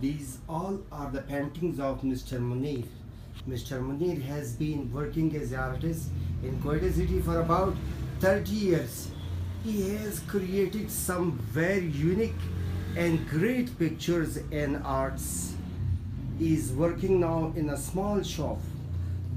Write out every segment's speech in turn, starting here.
These all are the paintings of Mr. Munir. Mr. Munir has been working as an artist in Quetta City for about 30 years. He has created some very unique and great pictures and arts. He is working now in a small shop.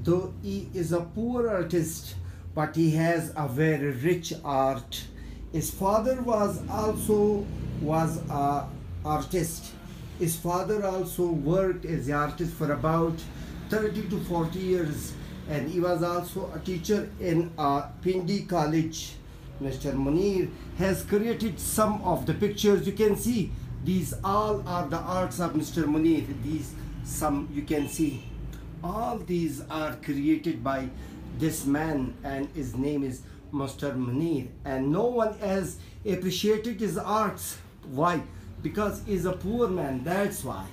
Though he is a poor artist, but he has a very rich art. His father was also was a artist. His father also worked as an artist for about 30 to 40 years and he was also a teacher in a Pindi college. Mr. Munir has created some of the pictures you can see. These all are the arts of Mr. Munir. These some you can see. All these are created by this man and his name is Mr. Munir and no one has appreciated his arts. Why? Because he's a poor man, that's why.